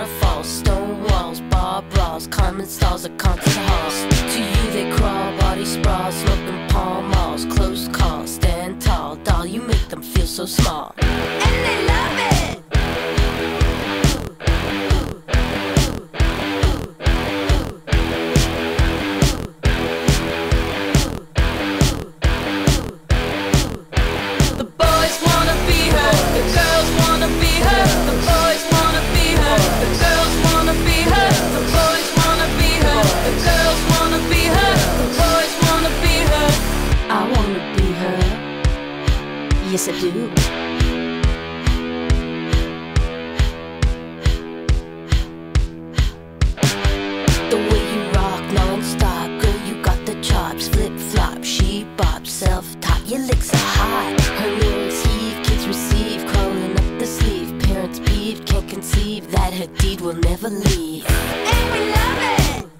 waterfalls, stone walls, bar brawls, climbing stalls at concert halls. To you they crawl, body sprawls, smoking palm malls, close calls, stand tall, doll, you make them feel so small. Yes, I do. The way you rock non-stop, girl, you got the chops. Flip flop, she bop, self-top. Your licks are hot. Her lyrics heave, kids receive, crawling up the sleeve. Parents peeved, can't conceive that her deed will never leave. And we love it.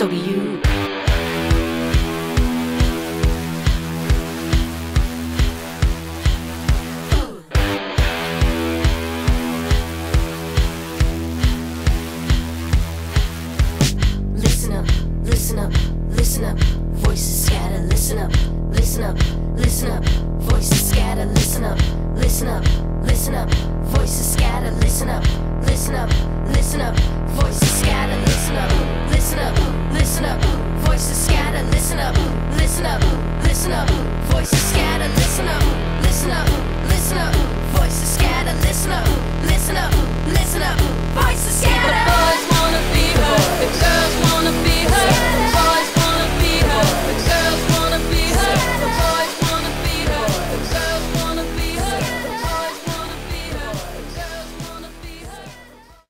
So do you. Listen up, listen up, listen up. Voices scatter, listen up, listen up, listen up. Voices scatter, listen